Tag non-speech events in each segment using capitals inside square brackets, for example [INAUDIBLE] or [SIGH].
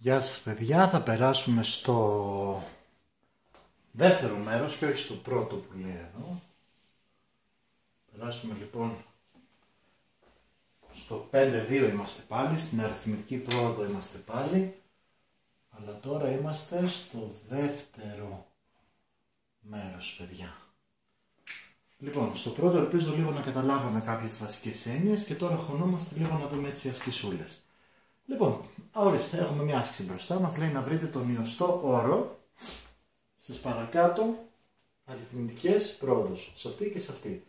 Γεια σας παιδιά, θα περάσουμε στο δεύτερο μέρος και όχι στο πρώτο που λέει εδώ. Περάσουμε λοιπόν στο 5-2 είμαστε πάλι, στην αριθμητική πρόοδο είμαστε πάλι. Αλλά τώρα είμαστε στο δεύτερο μέρος παιδιά. Λοιπόν, στο πρώτο ελπίζω λίγο να καταλάβαμε κάποιες βασικές έννοιες και τώρα χωνόμαστε λίγο να δούμε έτσι ασκησούλες. Λοιπόν, ορίστε, έχουμε μια άσκηση μπροστά μας, λέει να βρείτε τον ιωστό όρο στις παρακάτω αριθμητικές πρόοδους, σε αυτή και σε αυτή.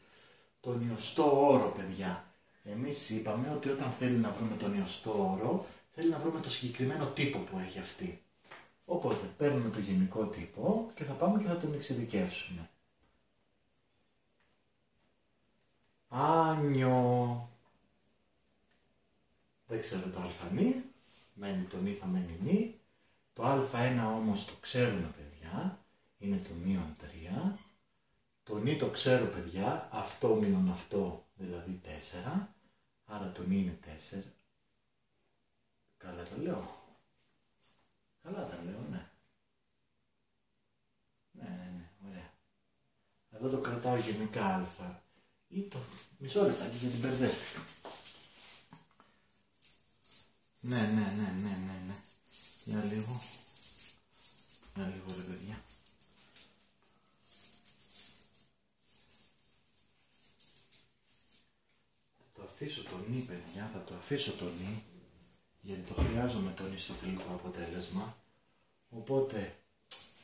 Τον ιωστό όρο, παιδιά. Εμείς είπαμε ότι όταν θέλει να βρούμε τον ιωστό όρο, θέλει να βρούμε το συγκεκριμένο τύπο που έχει αυτή. Οπότε, παίρνουμε το γενικό τύπο και θα πάμε και θα τον εξειδικεύσουμε. Άνιο. Δεν ξέρω το αλφανί. Μένει το νι θα μένει νι. Το α1 όμως το ξέρουμε παιδιά. Είναι το μείον 3. Το νι το ξέρω παιδιά. Αυτό μείον αυτό δηλαδή 4. Άρα το νι είναι 4. Καλά το λέω. Καλά τα λέω, ναι. Ναι, ναι, ναι, ωραία. Εδώ το κρατάω γενικά α. Ή το μισό λεπτάκι γιατί μπερδεύτηκα. Ναι, ναι, ναι, ναι, ναι, ναι. Για λίγο. Για λίγο ρε παιδιά. Θα το αφήσω το νι παιδιά, θα το αφήσω το νι γιατί το χρειάζομαι το νι στο τελικό αποτέλεσμα. Οπότε,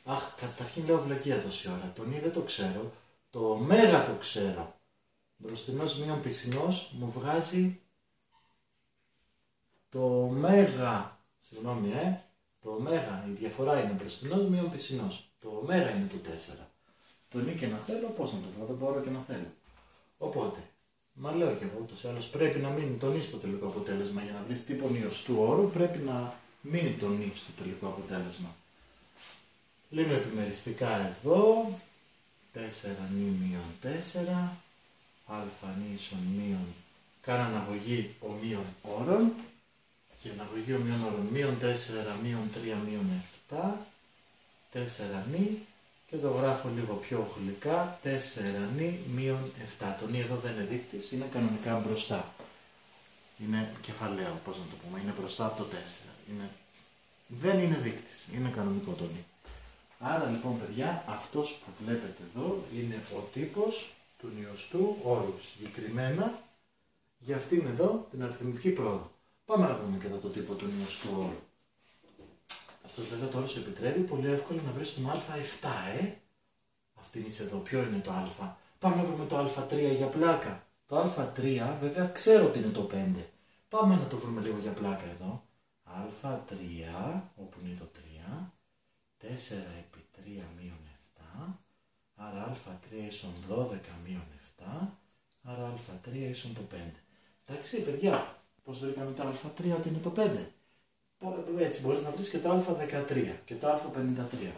αχ, καταρχήν λέω βλακία τόση ώρα. Το νι δεν το ξέρω, το μέγα το ξέρω. Μπροστινός μείον πισινός μου βγάζει το μέγα, συγγνώμη ε, το μέγα, η διαφορά είναι μπροστινός μείον πισινός. Το μέγα είναι το 4. Το νι και να θέλω, πώς να το βρω, δεν μπορώ και να θέλω. Οπότε, Μα λέω και εγώ ούτως ή άλλως πρέπει να μείνει το νη στο τελικό αποτέλεσμα. Για να βρεις τύπο του όρου πρέπει να μείνει το νη στο τελικό αποτέλεσμα. Λέμε επιμεριστικά εδώ. 4 νη μείον 4. Α νη ίσον μείον. Κάνω αναγωγή ομοίων όρων. Και αναγωγή ομοίων όρων μείον 4 μείον 3 μείον 7. 4 νη και το γράφω λίγο πιο γλυκά, 4 νη μείον 7. Το νη εδώ δεν είναι δείκτης, είναι κανονικά μπροστά. Είναι κεφαλαίο, πώς να το πούμε, είναι μπροστά από το 4. Είναι... Δεν είναι δείκτης, είναι κανονικό το νη. Άρα λοιπόν παιδιά, αυτός που βλέπετε εδώ είναι ο τύπος του νιωστού όρου. Συγκεκριμένα για αυτήν εδώ την αριθμητική πρόοδο. Πάμε να δούμε και εδώ το τύπο του νιωστού όρου. Αυτός βέβαια τώρα σου επιτρέπει πολύ εύκολα να βρεις τον α7, ε. Αυτή είναι εδώ. Ποιο είναι το α; Πάμε να βρούμε το α3 για πλάκα. Το α3 βέβαια ξέρω ότι είναι το 5. Πάμε να το βρούμε λίγο για πλάκα εδώ. α3, όπου είναι το 3, 4 επί 3 μείον 7, άρα α3 ίσον 12 μείον 7, άρα α3 ίσον το 5. Εντάξει παιδιά, πώς βρήκαμε το α3 ότι είναι το 5 έτσι μπορείς να βρεις και το α13 και το α53.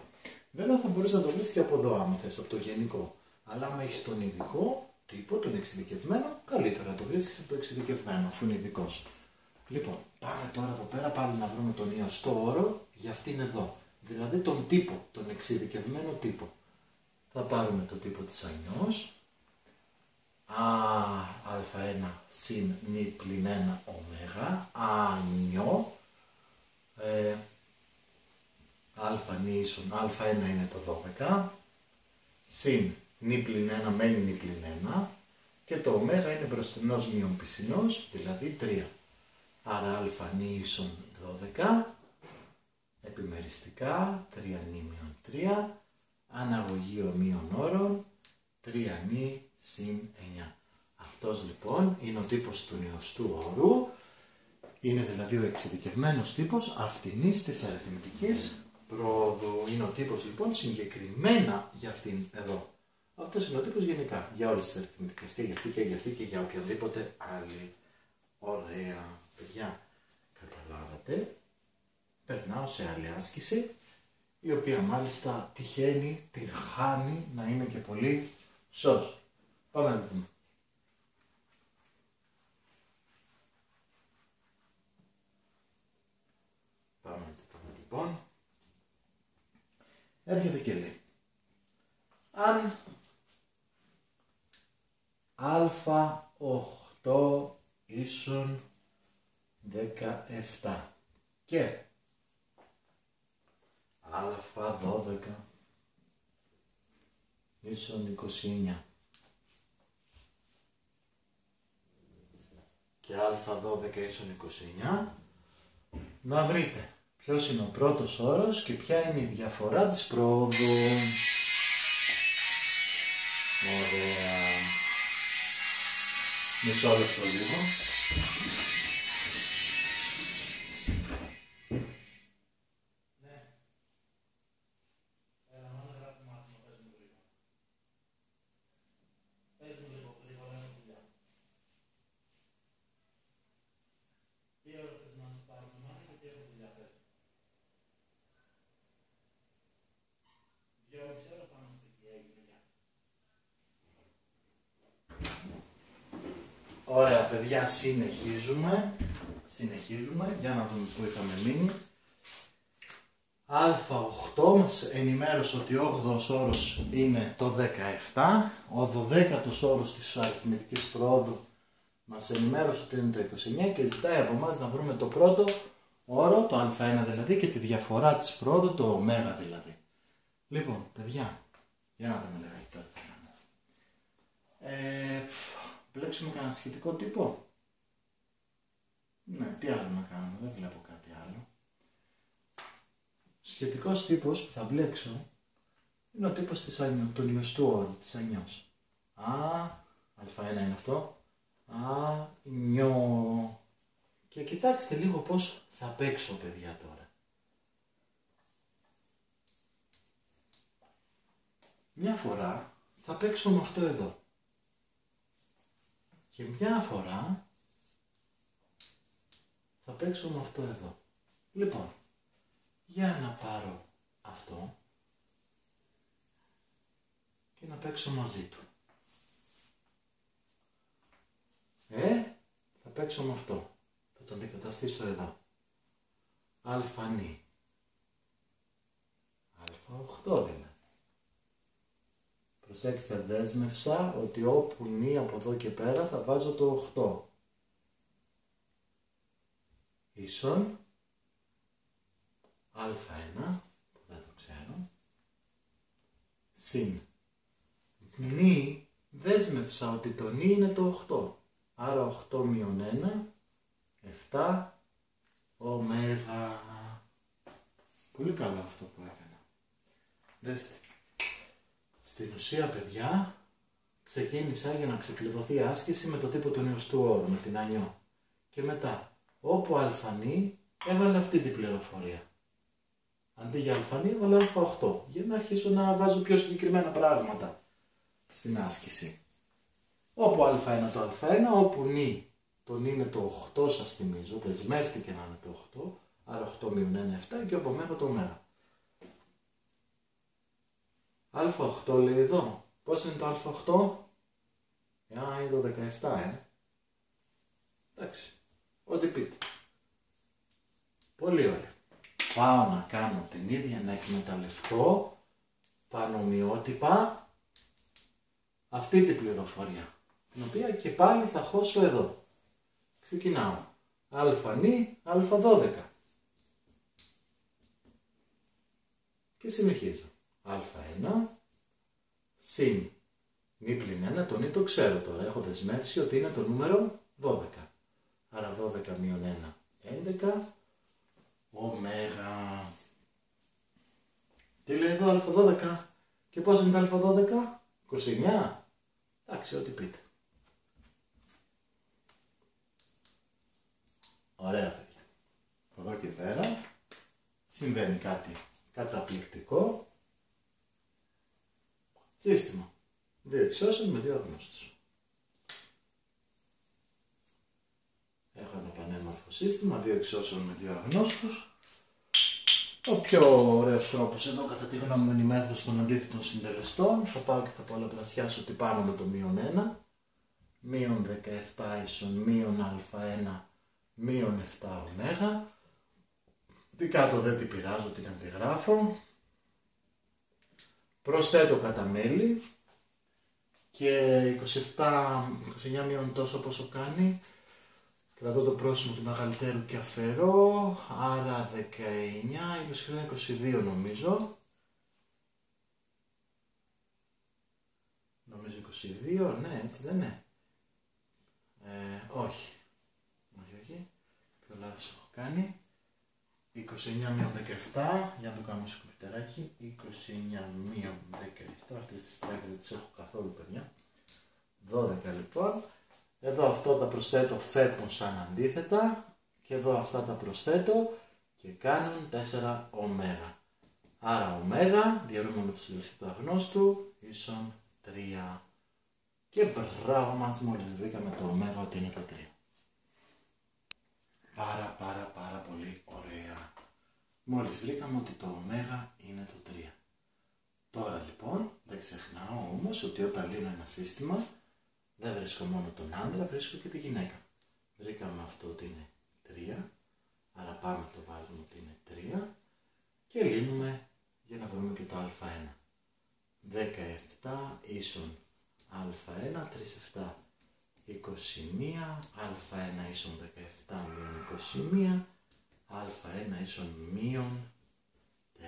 Βέβαια θα μπορείς να το βρεις και από εδώ άμα θες, από το γενικό. Αλλά άμα έχεις τον ειδικό τύπο, τον εξειδικευμένο, καλύτερα να το βρίσκεις από το εξειδικευμένο, αφού είναι ειδικός. Λοιπόν, πάμε τώρα εδώ πέρα πάλι να βρούμε τον ιωστό όρο για αυτήν εδώ. Δηλαδή τον τύπο, τον εξειδικευμένο τύπο. Θα πάρουμε το τύπο της ανιός. Α, α1 συν νη πλην 1 ωμέγα, ανιό, ε, α νη ίσον α1 είναι το 12, συν νη πλην 1 μένει νη πλην 1 και το ω είναι μπροστινός μείον πισινός, δηλαδή 3. Άρα α νη ίσον 12, επιμεριστικά 3 νη μείον 3, αναγωγείο μείον όρων, 3 νη συν 9. Αυτός λοιπόν είναι ο τύπος του νεοστού όρου είναι δηλαδή ο εξειδικευμένος τύπος αυτινής της αριθμητικής πρόοδου. Είναι ο τύπος λοιπόν συγκεκριμένα για αυτήν εδώ. Αυτός είναι ο τύπος γενικά για όλες τις αριθμητικές και για αυτή και για αυτή και για οποιαδήποτε άλλη. Ωραία. Παιδιά, καταλάβατε. Περνάω σε άλλη άσκηση η οποία μάλιστα τυχαίνει, την χάνει να είναι και πολύ σως. Πάμε να δούμε. έρχεται και λέει. Αν α8 ίσον 17 και α12 ίσον 29 και α12 ίσον 29 να βρείτε ποιος είναι ο πρώτος όρος και ποια είναι η διαφορά της πρόοδου. Ωραία. Μισό λεπτό λίγο. Παιδιά, συνεχίζουμε. Συνεχίζουμε, για να δούμε που είχαμε μείνει. Α8 μας ενημέρωσε ότι ο 8ος όρος είναι το 17. Ο 12ος όρος της αριθμητικής πρόοδου μας ενημέρωσε ότι είναι το 29 και ζητάει από εμάς να βρούμε το πρώτο όρο, το α1 δηλαδή και τη διαφορά της πρόοδου, το ω δηλαδή. Λοιπόν, παιδιά, για να δούμε λίγα τώρα τι θα κάνουμε. Ε, Βλέξουμε κανένα σχετικό τύπο. Ναι, τι άλλο να κάνουμε, δεν βλέπω κάτι άλλο. Σχετικός τύπος που θα μπλέξω είναι ο τύπος της ανιώ, του λιωστού όρου, της ανιός. Α, α1 είναι αυτό. Α, νιώ. Και κοιτάξτε λίγο πώς θα παίξω παιδιά τώρα. Μια φορά θα παίξω με αυτό εδώ. Και μια φορά θα παίξω με αυτό εδώ. Λοιπόν, για να πάρω αυτό και να παίξω μαζί του. Ε, θα παίξω με αυτό. Θα τον αντικαταστήσω εδώ. Αλφανή. Α8 δηλαδή. Προσέξτε, δέσμευσα ότι όπου νη από εδώ και πέρα θα βάζω το 8. Ίσον α1, που δεν το ξέρω, συν νη δέσμευσα ότι το νη είναι το 8. Άρα 8 μείον 1, 7, ωμέγα. Πολύ καλό αυτό που έκανα. Δέστε. Στην ουσία, παιδιά, ξεκίνησα για να ξεκλειδωθεί η άσκηση με το τύπο του νεοστού όρου, με την ανιό. Και μετά, όπου αλφανή, έβαλε αυτή την πληροφορία. Αντί για αλφανή, έβαλε α8, για να αρχίσω να βάζω πιο συγκεκριμένα πράγματα στην άσκηση. Όπου α1 το α1, όπου νη, το νη είναι το 8 σας θυμίζω, δεσμεύτηκε να είναι το 8, άρα 8 μείον 1, 7 και από μέγα το μέγα. Α8 λέει εδώ. Πώς είναι το Α8? Α, είναι το 17, ε. Εντάξει. Ό,τι πείτε. Πολύ ωραία. Πάω να κάνω την ίδια, να εκμεταλλευτώ πανομοιότυπα αυτή την πληροφορία. Την οποία και πάλι θα χώσω εδώ. Ξεκινάω. Α νη, Α12. Και συνεχίζω α1 συν μη πλην 1, τον ή το ξέρω τώρα, έχω δεσμεύσει ότι είναι το νούμερο 12. Άρα 12 μείον 1, 11, ωμέγα. Τι λέει εδώ α12 και πώς είναι το α12, 29. Εντάξει, ό,τι πείτε. Ωραία παιδιά. Εδώ και πέρα συμβαίνει κάτι καταπληκτικό Σύστημα. Δύο εξώσεων με δύο αγνώστους. Έχω ένα πανέμορφο σύστημα, δύο εξώσεων με δύο αγνώστους. Ο πιο ωραίος τρόπος εδώ κατά τη γνώμη μου είναι η μέθοδος των αντίθετων συντελεστών. Θα πάω και θα πολλαπλασιάσω τι πάνω με το μείον 1. Μείον 17 ίσον μείον α1 μείον 7 ωμέγα. Τι κάτω δεν την πειράζω, την αντιγράφω. Προσθέτω κατά μέλη και 27, 29 μείον τόσο πόσο κάνει. Κρατώ το πρόσημο του μεγαλύτερου και αφαιρώ, άρα 19, 21, 22 νομίζω. Νομίζω 22, ναι, έτσι δεν είναι. Ε, όχι. Όχι, όχι. Ποιο λάθος έχω κάνει. 29 μείον 17, για να το κάνω στο κουμπιτεράκι. 29 μείον 17, αυτές τις πράξεις δεν τις έχω καθόλου παιδιά. 12 λοιπόν. Εδώ αυτό τα προσθέτω φεύγουν σαν αντίθετα και εδώ αυτά τα προσθέτω και κάνουν 4 ωμέγα. Άρα ωμέγα, διαρρούμε το συλλογιστή του αγνώστου, ίσον 3. Και μπράβο μας μόλις βρήκαμε το ωμέγα ότι είναι το 3. Πάρα πάρα πάρα πολύ ωραία. Μόλις βρήκαμε ότι το ωμέγα είναι το 3. Τώρα λοιπόν δεν ξεχνάω όμως ότι όταν λύνω ένα σύστημα δεν βρίσκω μόνο τον άντρα, βρίσκω και τη γυναίκα. Βρήκαμε αυτό ότι είναι 3, άρα πάμε το βάζουμε ότι είναι 3 και λύνουμε για να βρούμε και το α1. 17 ίσον α1, 3, 7, 21, α1 ίσον 17 μείον 21, α1 ίσον μείον 4.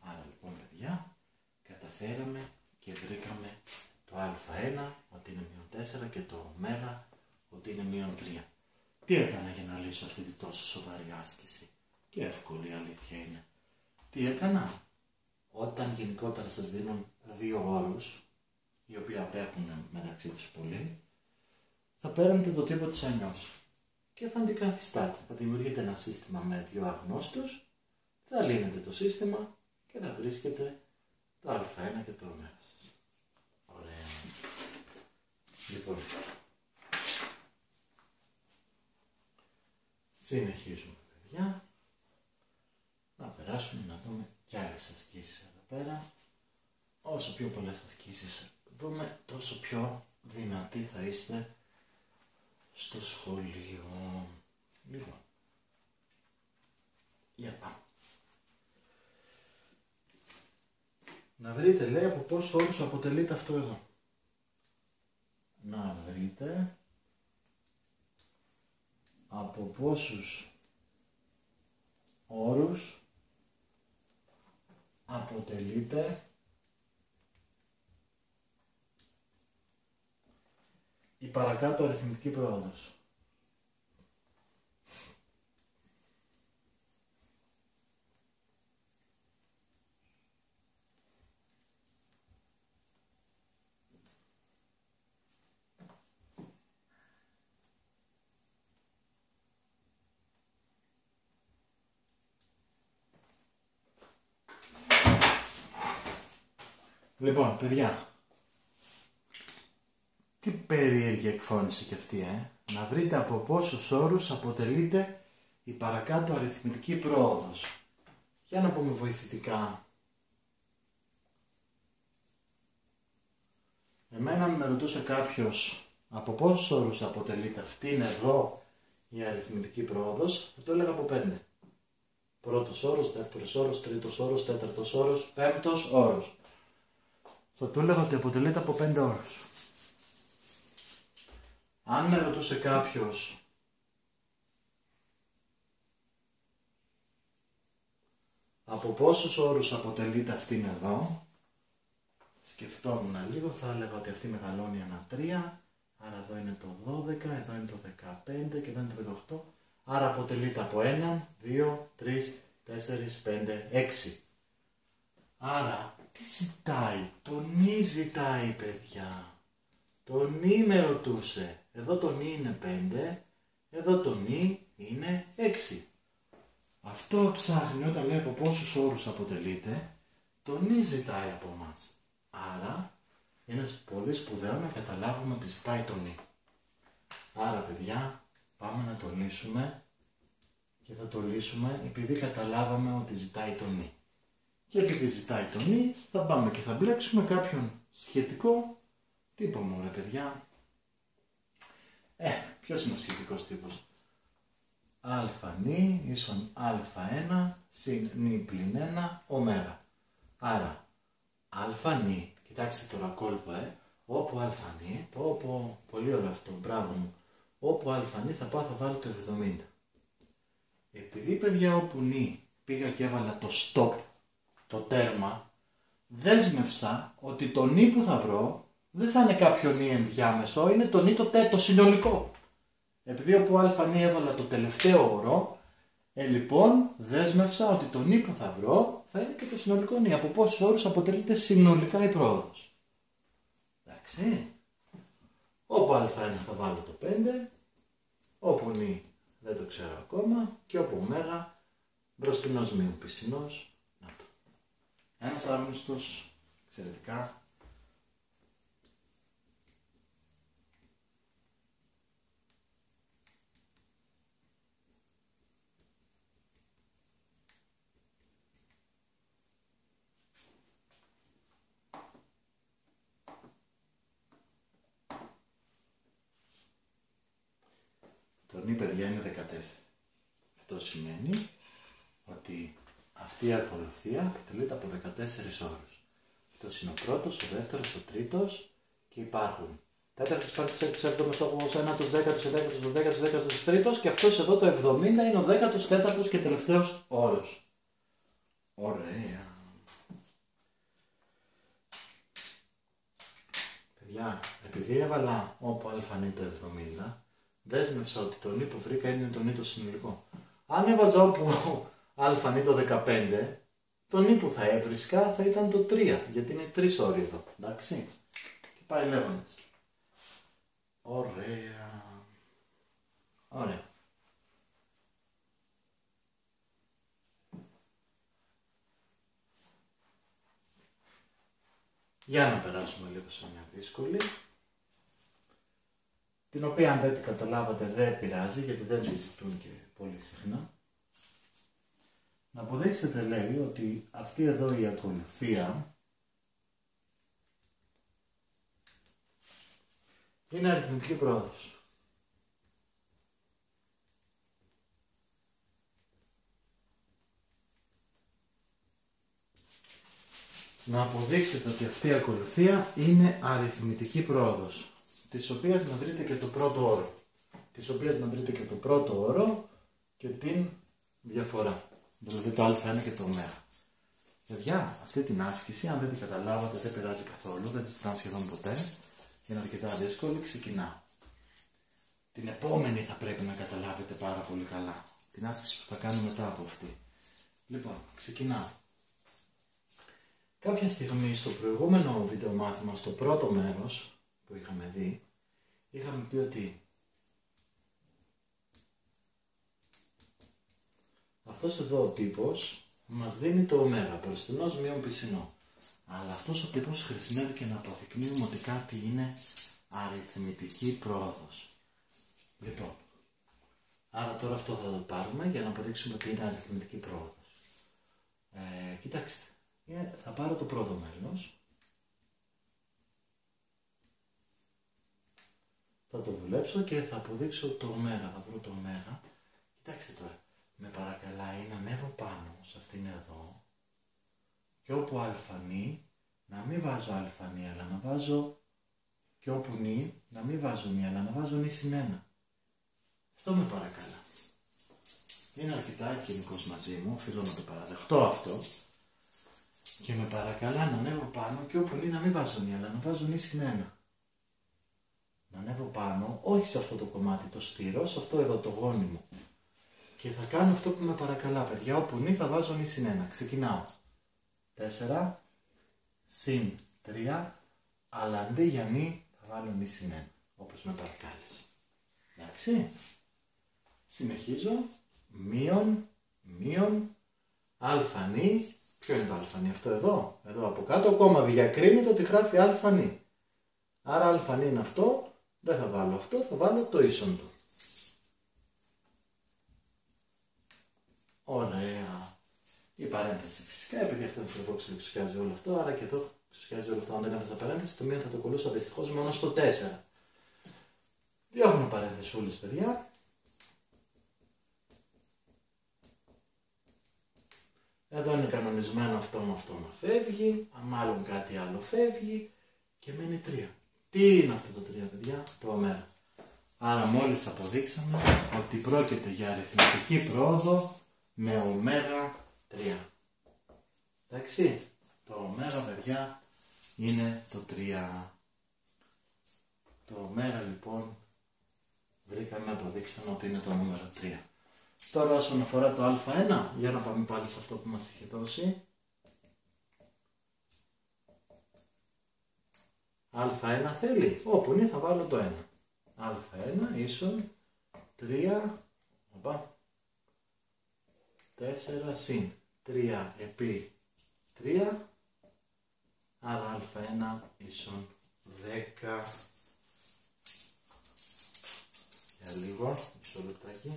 Άρα λοιπόν παιδιά, καταφέραμε και βρήκαμε το α1 ότι είναι μείον 4 και το ω ότι είναι μείον 3. Τι έκανα για να λύσω αυτή τη τόσο σοβαρή άσκηση; Και εύκολη αλήθεια είναι. Τι έκανα; Όταν γενικότερα σας δίνουν δύο όρους, οι οποίοι απέχουν μεταξύ τους πολύ, θα παίρνετε το τύπο της ανιός και θα αντικαθιστάτε. Θα δημιουργείτε ένα σύστημα με δύο αγνώστους, θα λύνετε το σύστημα και θα βρίσκετε το α1 και το ω σας. Ωραία. Λοιπόν, συνεχίζουμε παιδιά. Να περάσουμε να δούμε και άλλες ασκήσεις εδώ πέρα. Όσο πιο πολλές ασκήσεις δούμε, τόσο πιο δυνατοί θα είστε στο σχολείο. Λοιπόν, για πάμε. Να βρείτε, λέει, από πόσους όρους αποτελείται αυτό εδώ. Να βρείτε από πόσους όρους αποτελείται η παρακάτω αριθμητική πρόοδος. Λοιπόν, παιδιά, τι περίεργη εκφώνηση και αυτή, ε. Να βρείτε από πόσους όρους αποτελείται η παρακάτω αριθμητική πρόοδος. Για να πούμε βοηθητικά. Εμένα αν με ρωτούσε κάποιος από πόσους όρους αποτελείται αυτήν εδώ η αριθμητική πρόοδος, θα το έλεγα από πέντε. Πρώτος όρος, δεύτερος όρος, τρίτος όρος, τέταρτος όρος, πέμπτος όρος. Θα του έλεγα ότι αποτελείται από πέντε όρους. Αν με ρωτούσε κάποιος από πόσους όρους αποτελείται αυτήν εδώ, σκεφτόμουν λίγο, θα έλεγα ότι αυτή μεγαλώνει ένα 3, άρα εδώ είναι το 12, εδώ είναι το 15 και εδώ είναι το 18, άρα αποτελείται από 1, 2, 3, 4, 5, 6. Άρα, τι ζητάει, τον νη ζητάει παιδιά. Το νη με ρωτούσε. Εδώ το νη είναι 5, εδώ το νη είναι 6. Αυτό ψάχνει όταν λέει από πόσους όρους αποτελείται, το νη ζητάει από μας. Άρα, είναι πολύ σπουδαίος να καταλάβουμε τι ζητάει το νη. Άρα, παιδιά, πάμε να το λύσουμε και θα το λύσουμε επειδή καταλάβαμε ότι ζητάει το νη. Και επειδή ζητάει το νη, θα πάμε και θα μπλέξουμε κάποιον σχετικό τι είπαμε ρε παιδιά. Ε, ποιος είναι ο σχετικός τύπος; Α νη ίσον α1 συν νη πλην 1 ωμέγα. Άρα αλφανή, κοιτάξτε τώρα κόλπο, ε, όπου αλφανή, πω, πω, πολύ ωραίο αυτό, μπράβο μου, όπου αλφανή θα πάω θα βάλω το 70. Επειδή παιδιά όπου νη πήγα και έβαλα το stop, το τέρμα, δέσμευσα ότι το νη που θα βρω δεν θα είναι κάποιο νη ενδιάμεσο, είναι το νη το, τε, το συνολικό. Επειδή όπου αλφανή έβαλα το τελευταίο όρο, ε, λοιπόν, δέσμευσα ότι το νη που θα βρω θα είναι και το συνολικό νη. Από πόσους όρους αποτελείται συνολικά η πρόοδος. Εντάξει. Όπου α1 θα βάλω το 5, όπου νη δεν το ξέρω ακόμα και όπου μέγα μπροστινός μείον πισινός. Να το. Ένας άρμιστος, εξαιρετικά, Το νη παιδιά είναι 14. Αυτό σημαίνει ότι αυτή η ακολουθία αποτελείται από 14 όρους. Αυτός είναι ο πρώτος, ο δεύτερος, ο τρίτος και υπάρχουν τέταρτος, πέμπτος, έκτος, έβδομος, όγδοος, ένατος, δέκατος, εδέκατος, δωδέκατος, δέκατος, τρίτος και αυτός εδώ το 70 είναι ο δέκατος, τέταρτος και τελευταίος όρος. Ωραία. Παιδιά, επειδή έβαλα όπου α είναι το 70, δέσμευσα ότι το νη που βρήκα είναι το νη το συνολικό. Αν έβαζα όπου [LAUGHS] α είναι το 15, το νη που θα έβρισκα θα ήταν το 3, γιατί είναι 3 όροι εδώ. Εντάξει. Και πάει λέγοντα. Ωραία. Ωραία. Για να περάσουμε λίγο σε μια δύσκολη την οποία αν δεν την καταλάβατε δεν πειράζει γιατί δεν τη ζητούν και πολύ συχνά. Να αποδείξετε λέει ότι αυτή εδώ η ακολουθία είναι αριθμητική πρόοδος. Να αποδείξετε ότι αυτή η ακολουθία είναι αριθμητική πρόοδος της οποίας να βρείτε και το πρώτο όρο. Της οποίας να βρείτε και το πρώτο όρο και την διαφορά. Δηλαδή το α1 και το ω. Παιδιά, αυτή την άσκηση, αν δεν την καταλάβατε, δεν πειράζει καθόλου, δεν τη ζητάμε σχεδόν ποτέ. Είναι αρκετά δύσκολη, ξεκινά. Την επόμενη θα πρέπει να καταλάβετε πάρα πολύ καλά. Την άσκηση που θα κάνουμε μετά από αυτή. Λοιπόν, ξεκινά. Κάποια στιγμή στο προηγούμενο βίντεο μάθημα, στο πρώτο μέρος, που είχαμε δει, είχαμε πει ότι αυτός εδώ ο τύπος μας δίνει το ως, μπροστινός μείον πισινό. Αλλά αυτός ο τύπος χρησιμεύει και να αποδεικνύουμε ότι κάτι είναι αριθμητική πρόοδος. Λοιπόν, άρα τώρα αυτό θα το πάρουμε για να αποδείξουμε ότι είναι αριθμητική πρόοδος. Ε, κοιτάξτε, ε, θα πάρω το πρώτο μέλος θα το δουλέψω και θα αποδείξω το ωμέγα, θα βρω το ωμέγα. Κοιτάξτε τώρα, με παρακαλάει να ανέβω πάνω σε αυτήν εδώ και όπου αλφανή να μην βάζω αλφανή αλλά να βάζω και όπου νη να μην βάζω νη αλλά να βάζω νη συν Αυτό με παρακαλά. Είναι αρκετά κοινικός μαζί μου, οφείλω να το παραδεχτώ αυτό και με παρακαλά να ανέβω πάνω και όπου νη να μην βάζω νη αλλά να βάζω νη συν να ανέβω πάνω, όχι σε αυτό το κομμάτι το στήρο, σε αυτό εδώ το γόνιμο. Και θα κάνω αυτό που με παρακαλά, παιδιά. Όπου νη θα βάζω νη συν 1. Ξεκινάω. 4 συν 3, αλλά αντί για νη θα βάλω νη συν 1. Όπως με παρακάλεσε. Εντάξει. Συνεχίζω. Μείον, μείον, αλφα νη. Ποιο είναι το αλφα νη αυτό εδώ; Εδώ από κάτω, κόμμα διακρίνεται ότι γράφει αλφα νη. Άρα αλφα νη είναι αυτό δεν θα βάλω αυτό, θα βάλω το ίσον του. Ωραία. Η παρένθεση φυσικά, επειδή αυτό το τρεβόξιλο ξεσιάζει όλο αυτό, άρα και εδώ ξεσιάζει όλο αυτό. Αν δεν έβαζα παρένθεση, το μία θα το κολούσα δυστυχώς μόνο στο 4. Διώχνω παρένθεσούλες, παιδιά. Εδώ είναι κανονισμένο αυτό με αυτό να φεύγει, μάλλον κάτι άλλο φεύγει και μένει 3. Τι είναι αυτό το 3 παιδιά, το ωμέγα. Άρα μόλις αποδείξαμε ότι πρόκειται για αριθμητική πρόοδο με ωμέγα 3. Εντάξει, το ωμέγα παιδιά είναι το 3. Το ωμέγα λοιπόν βρήκαμε, αποδείξαμε ότι είναι το νούμερο 3. Τώρα όσον αφορά το α1, για να πάμε πάλι σε αυτό που μας είχε δώσει. Α1 θέλει, όπου είναι θα βάλω το 1. α1 ίσον 3, οπα, 4 συν 3 επί 3, άρα α1 ίσον 10. Για λίγο, μισό λεπτάκι.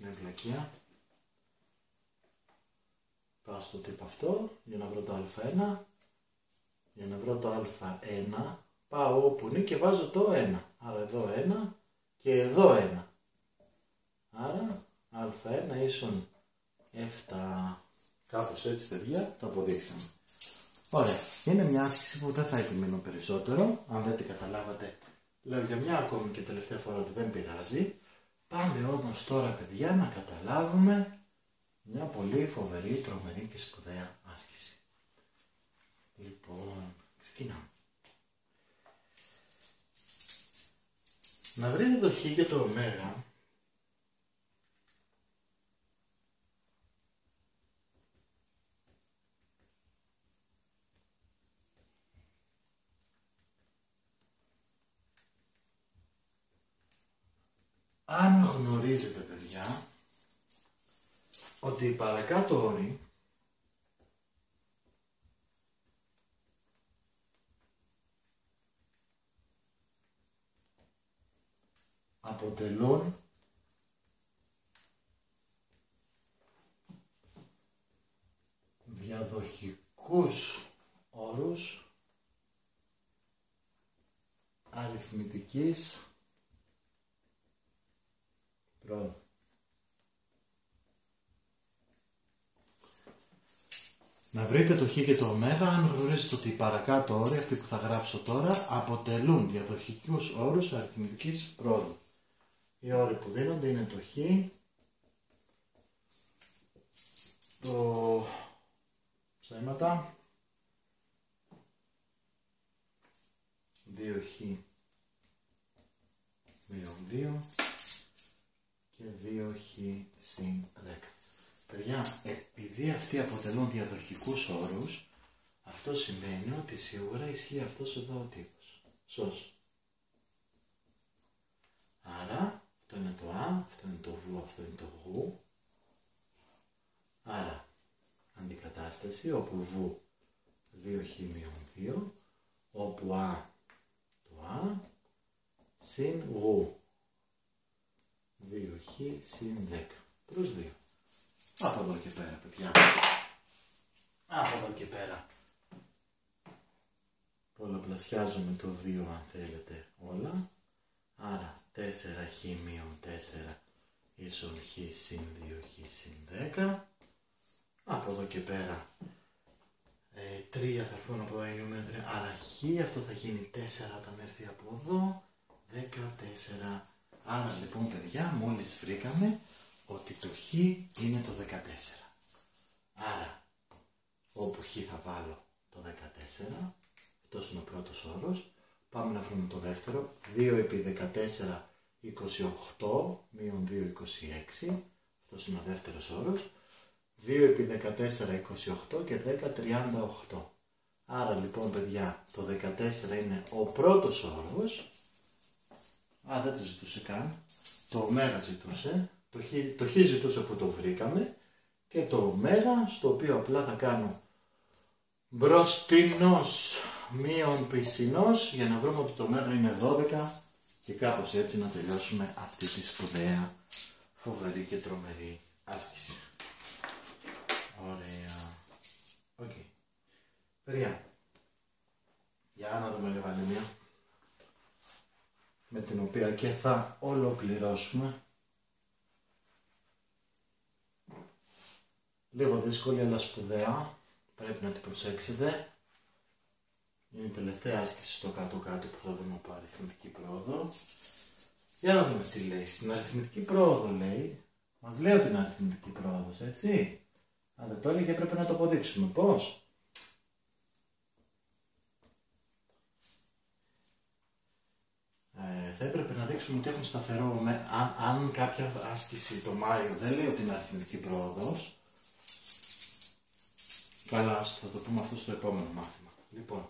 μια βλακεία. Πάω στο τύπο αυτό για να βρω το α1. Για να βρω το α1 πάω όπου είναι και βάζω το 1. Άρα εδώ 1 και εδώ 1. Άρα α1 ίσον 7. Κάπως έτσι παιδιά το αποδείξαμε. Ωραία. Είναι μια άσκηση που δεν θα επιμείνω περισσότερο. Αν δεν την καταλάβατε, λέω για μια ακόμη και τελευταία φορά ότι δεν πειράζει. Πάμε όμως τώρα παιδιά να καταλάβουμε μια πολύ φοβερή, τρομερή και σπουδαία άσκηση. Λοιπόν, ξεκινάμε. Να βρείτε το χ και το ω αν γνωρίζετε παιδιά ότι οι παρακάτω όροι αποτελούν διαδοχικούς όρους αριθμητικής να βρείτε το χ και το ω αν γνωρίζετε ότι οι παρακάτω όροι, αυτοί που θα γράψω τώρα, αποτελούν διαδοχικούς όρους αριθμητικής πρόοδου. Οι όροι που δίνονται είναι το χ, το ψέματα, 2χ μείον 2, και 2χ συν 10. Παιδιά, επειδή αυτοί αποτελούν διαδοχικούς όρους, αυτό σημαίνει ότι σίγουρα ισχύει αυτός εδώ ο τύπος. Σως. Άρα, αυτό είναι το α, αυτό είναι το β, αυτό είναι το γ. Άρα, αντικατάσταση, όπου β 2χ 2, όπου α το α, συν γ 2χ συν 10 προς 2. Από εδώ και πέρα, παιδιά. Από εδώ και πέρα. Πολλαπλασιάζουμε το 2 αν θέλετε όλα. Άρα 4χ μείον 4 ίσον χ συν 2χ συν 10. Από εδώ και πέρα ε, 3 θα έρθουν από εδώ γεωμέτρια. Άρα χ αυτό θα γίνει 4 όταν έρθει από εδώ. 14 Άρα λοιπόν παιδιά μόλις βρήκαμε ότι το χ είναι το 14. Άρα όπου χ θα βάλω το 14, αυτός είναι ο πρώτος όρος, πάμε να βρούμε το δεύτερο, 2 επί 14 28 μείον 2 26, αυτός είναι ο δεύτερος όρος, 2 επί 14 28 και 10 38. Άρα λοιπόν παιδιά το 14 είναι ο πρώτος όρος Α, δεν το ζητούσε καν. Το ωμέγα ζητούσε. Το χ, το χ ζητούσε που το βρήκαμε. Και το ωμέγα, στο οποίο απλά θα κάνω μπροστινός μείον πισινός για να βρούμε ότι το ωμέγα είναι 12 και κάπως έτσι να τελειώσουμε αυτή τη σπουδαία, φοβερή και τρομερή άσκηση. Ωραία. OK. Okay. Παιδιά, για να δούμε λίγο μία. με την οποία και θα ολοκληρώσουμε. Λίγο δύσκολη αλλά σπουδαία, πρέπει να την προσέξετε. Είναι η τελευταία άσκηση στο κάτω-κάτω που θα δούμε από αριθμητική πρόοδο. Για να δούμε τι λέει. Στην αριθμητική πρόοδο λέει, μας λέει ότι είναι αριθμητική πρόοδος, έτσι. Αν δεν το έλεγε πρέπει να το αποδείξουμε. Πώς; Ε, θα έπρεπε να δείξουμε ότι έχουν σταθερό, με, αν, αν κάποια άσκηση το Μάιο δεν λέει ότι είναι αριθμητική πρόοδος, καλά, θα το πούμε αυτό στο επόμενο μάθημα. Λοιπόν,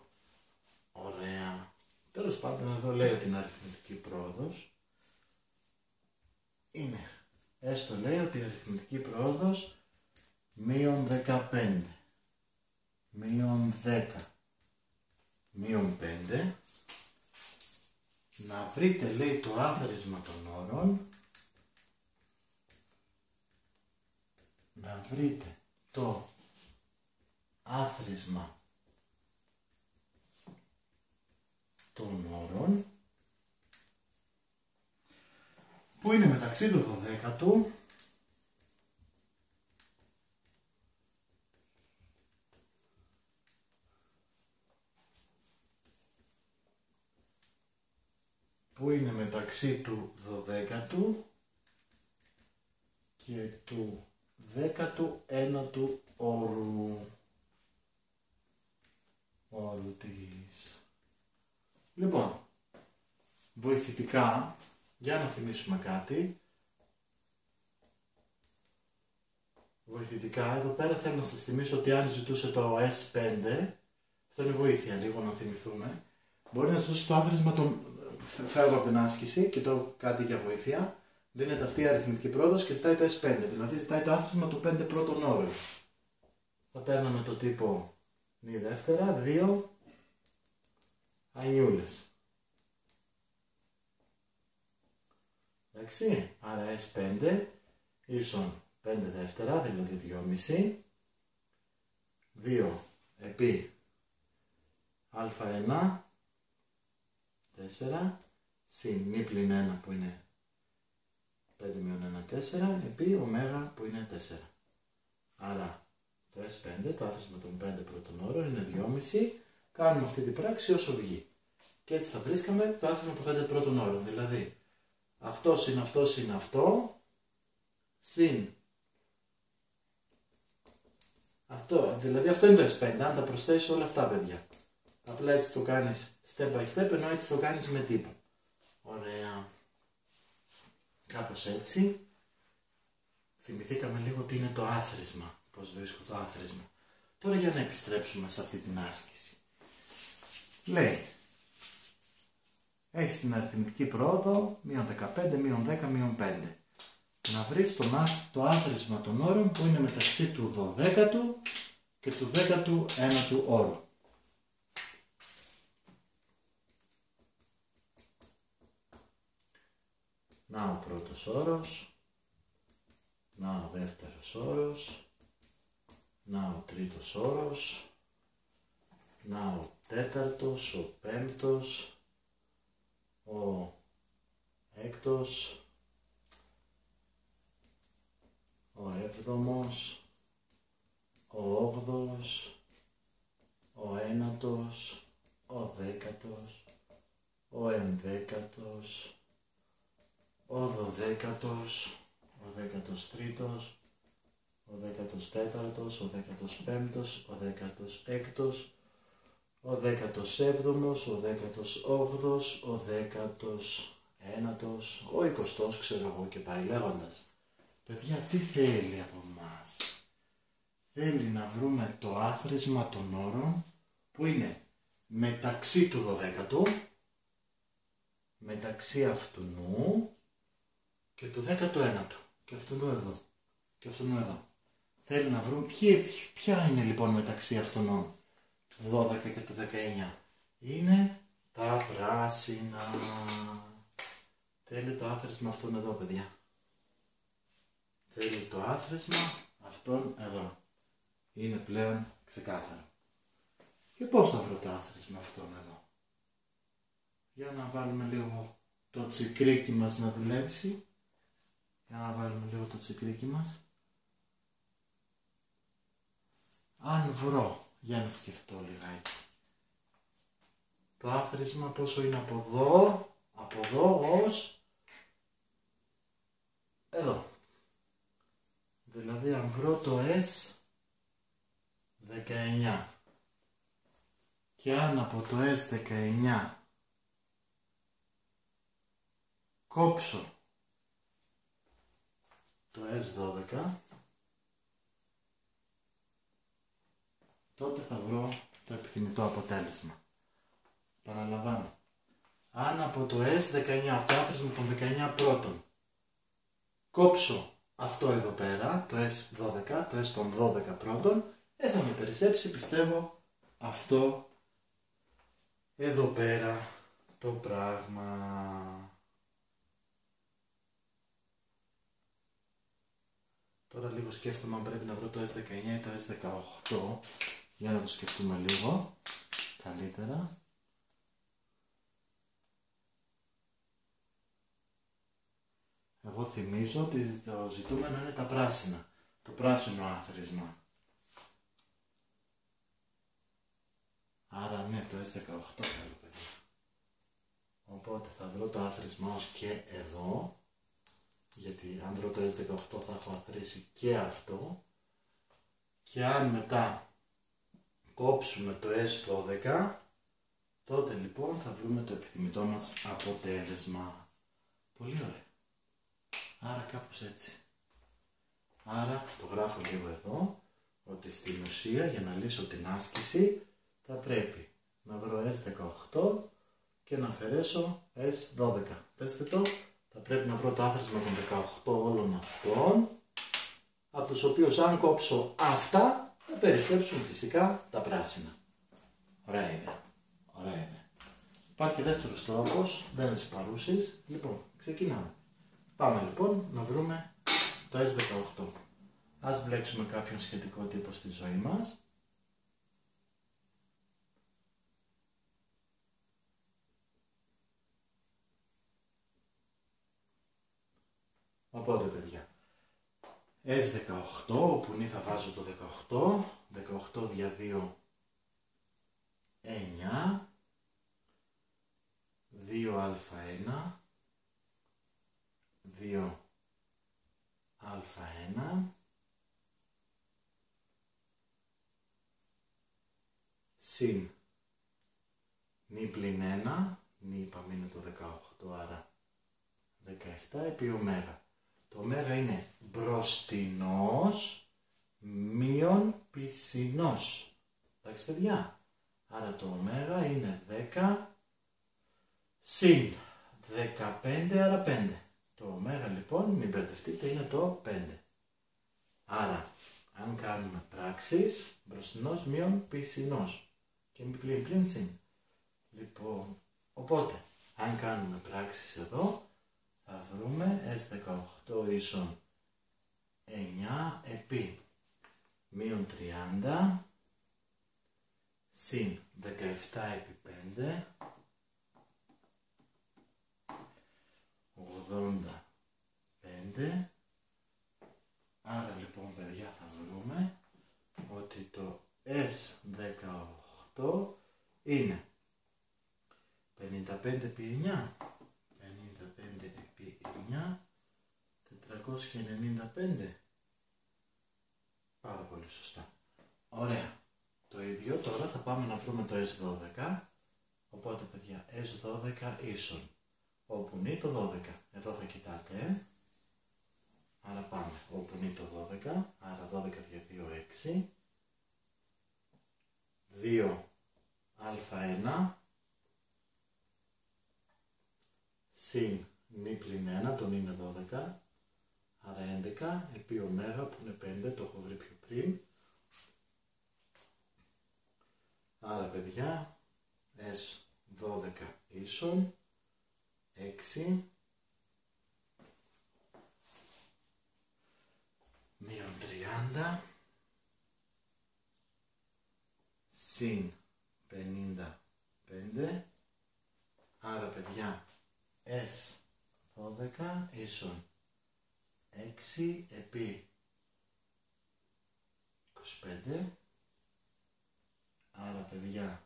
ωραία. Τέλος πάντων εδώ λέει ότι είναι αριθμητική πρόοδος. Είναι. Έστω λέει ότι η αριθμητική πρόοδος μείον 15, μείον 10, μείον 5. Να βρείτε λέει το άθροισμα των όρων. Να βρείτε το άθροισμα των όρων που είναι μεταξύ του 12ου που είναι μεταξύ του 12ου και του 19ου όρου όρου της. Λοιπόν, βοηθητικά για να θυμίσουμε κάτι. Βοηθητικά, εδώ πέρα θέλω να σας θυμίσω ότι αν ζητούσε το S5, αυτό είναι βοήθεια λίγο να θυμηθούμε, μπορεί να σας δώσει το άθροισμα των... Φεύγω από την άσκηση και το κάτι για βοήθεια. Δίνεται αυτή η αριθμητική πρόοδος και ζητάει το S5, δηλαδή ζητάει το άθροισμα των 5 πρώτων όρων. Θα παίρναμε το τύπο νη δεύτερα, δύο ανιούλες. Εντάξει, άρα S5 ίσον 5 δεύτερα, δηλαδή 2,5. 2 επί α1, 4, συν μη πλην 1 που είναι 5 μείον 1, 4, επί ω που είναι 4. Άρα το S5, το άθροισμα των 5 πρώτων όρων είναι 2,5. Κάνουμε αυτή την πράξη όσο βγει. Και έτσι θα βρίσκαμε το άθροισμα των 5 πρώτων όρων. Δηλαδή αυτός είναι αυτός είναι αυτό, συν αυτό, δηλαδή αυτό είναι το S5, αν τα προσθέσεις όλα αυτά παιδιά. Απλά έτσι το κάνεις step by step, ενώ έτσι το κάνεις με τύπο. Ωραία. Κάπως έτσι. Θυμηθήκαμε λίγο τι είναι το άθροισμα, πώς βρίσκω το άθροισμα. Τώρα για να επιστρέψουμε σε αυτή την άσκηση. Λέει, έχεις την αριθμητική πρόοδο, μείον 15, μείον 10, μείον 5. Να βρεις το, το άθροισμα των όρων που είναι μεταξύ του 12ου και του 19ου όρου. Να ο πρώτος όρος, να ο δεύτερος όρος, να ο τρίτος όρος, να ο τέταρτος, ο πέμπτος, ο έκτος, ο έβδομος, ο όγδος, ο ένατος, ο δέκατος, ο ενδέκατος, ο δωδέκατος, ο δέκατος τρίτος, ο δέκατος τέταρτος, ο δέκατος πέμπτος, ο δέκατος έκτος, ο 17ος, ο 18ος, ο 19ος, ο 20ος, ξέρω εγώ και πάει λέγοντας. Παιδιά, τι θέλει από μας; Θέλει να βρούμε το άθροισμα των όρων που είναι μεταξύ του 12ου, μεταξύ αυτού και του 19ου. Και αυτού εδώ. Και αυτού εδώ. Θέλει να βρούμε ποια είναι λοιπόν μεταξύ αυτών 12 και το 19 είναι τα πράσινα. Θέλει το άθροισμα αυτόν εδώ, παιδιά. Θέλει το άθροισμα αυτόν εδώ. Είναι πλέον ξεκάθαρο. Και πώς θα βρω το άθροισμα αυτόν εδώ; Για να βάλουμε λίγο το τσικρίκι μας να δουλέψει. Για να βάλουμε λίγο το τσικρίκι μας. Αν βρω, για να σκεφτώ λιγάκι. Το άθροισμα πόσο είναι από εδώ, από εδώ ως εδώ. Δηλαδή αν βρω το S 19 και αν από το S19 κόψω το S12 τότε θα βρω το επιθυμητό αποτέλεσμα. Παραλαμβάνω. Αν από το S19, από το άθροισμα των 19 πρώτων, κόψω αυτό εδώ πέρα, το S12, το S των 12 πρώτων, ε, θα με περισσέψει, πιστεύω, αυτό εδώ πέρα το πράγμα. Τώρα λίγο σκέφτομαι αν πρέπει να βρω το S19 ή το S18 για να το σκεφτούμε λίγο καλύτερα. Εγώ θυμίζω ότι το ζητούμενο είναι τα πράσινα. Το πράσινο άθροισμα. Άρα ναι, το S18 θέλω παιδί. Οπότε θα βρω το άθροισμα ως και εδώ. Γιατί αν βρω το S18 θα έχω αθρίσει και αυτό. Και αν μετά κόψουμε το S12, τότε λοιπόν θα βρούμε το επιθυμητό μας αποτέλεσμα. Πολύ ωραία. Άρα κάπως έτσι. Άρα το γράφω λίγο εδώ, ότι στην ουσία για να λύσω την άσκηση θα πρέπει να βρω S18 και να αφαιρέσω S12. Πέστε το, θα πρέπει να βρω το άθροισμα των 18 όλων αυτών, από τους οποίους αν κόψω αυτά, θα περισσέψουν φυσικά τα πράσινα. Ωραία ιδέα. Ωραία ιδέα. Υπάρχει δεύτερος τρόπος, δεν είναι παρούσεις. Λοιπόν, ξεκινάμε. Πάμε λοιπόν να βρούμε το S18. Ας βλέξουμε κάποιον σχετικό τύπο στη ζωή μας. Οπότε παιδιά, S18, όπου είναι θα βάζω το 18, 18 δια 2, 9, 2α1, 2 α1 συν νη πλην 1, νη είπαμε είναι το 18 άρα 17 επί ωμέγα. Το ωμέγα είναι μπροστινός μείον πισινός. Εντάξει παιδιά. Άρα το ωμέγα είναι 10 συν 15 άρα 5. Το ω λοιπόν, μην μπερδευτείτε, είναι το 5. Άρα, αν κάνουμε πράξεις, μπροστινός μείον πισινός. Και μη πλήν πλήν συν. Λοιπόν, οπότε, αν κάνουμε πράξεις εδώ, θα βρούμε S18 ίσον 9 επί. Μείον 30 συν 17 επί 5 85 άρα λοιπόν παιδιά θα βρούμε ότι το S18 είναι 55 επί 9 55 επί 9 495 πάρα πολύ σωστά ωραία το ίδιο τώρα θα πάμε να βρούμε το S12 οπότε παιδιά S12 ίσον όπου είναι το 12. Εδώ θα κοιτάτε. Ε. Άρα πάμε. Όπου είναι το 12. Άρα 12 για 2, 6. 2 α1 συν νη πλην 1, τον είναι 12, άρα 11, επί ωμέγα που είναι 5, το έχω βρει πιο πριν. Άρα παιδιά, S12 ίσον 6 μείον 30 συν 55 άρα παιδιά S12 ίσον 6 επί 25 άρα παιδιά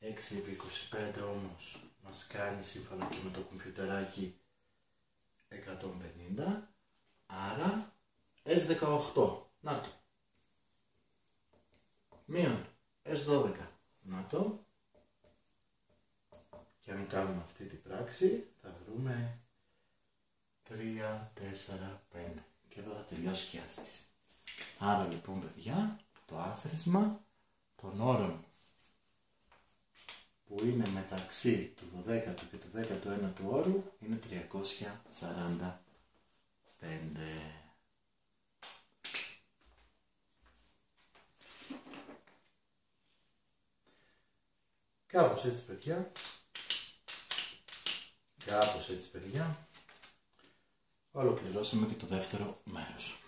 6 επί 25 όμως μας κάνει σύμφωνα και με το κομπιουτεράκι 150 άρα S18 να το. Μείον. S12 να το και αν κάνουμε αυτή την πράξη θα βρούμε 3, 4, 5 και εδώ θα τελειώσει και η άστηση. Άρα λοιπόν παιδιά το άθροισμα των όρων που είναι μεταξύ του 12ου και του 19ου όρου είναι 345. Κάπως έτσι παιδιά. Κάπως έτσι παιδιά. Ολοκληρώσαμε και το δεύτερο μέρος.